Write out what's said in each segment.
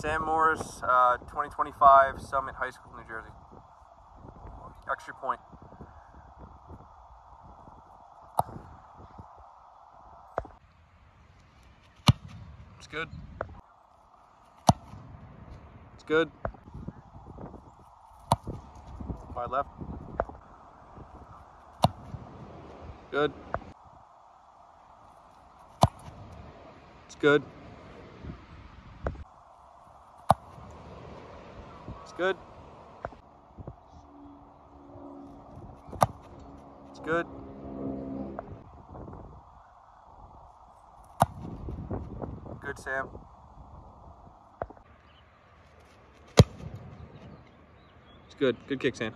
Sam Morris, uh, 2025 Summit High School, New Jersey. Extra point. It's good. It's good. Wide left. Good. It's good. Good. It's good. Good, Sam. It's good. Good kick, Sam.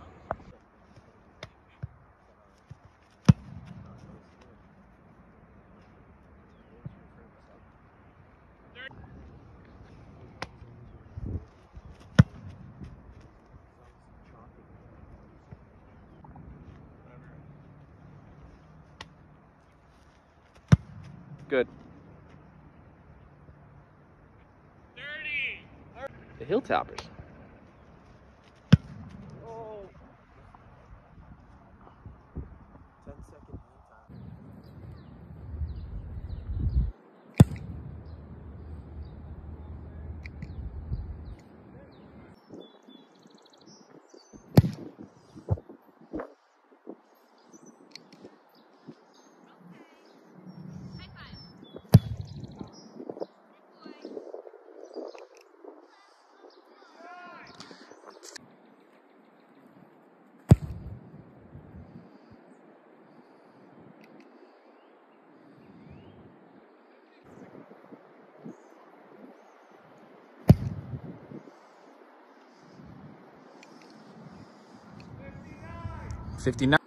Good. The Hilltoppers. Fifty-nine.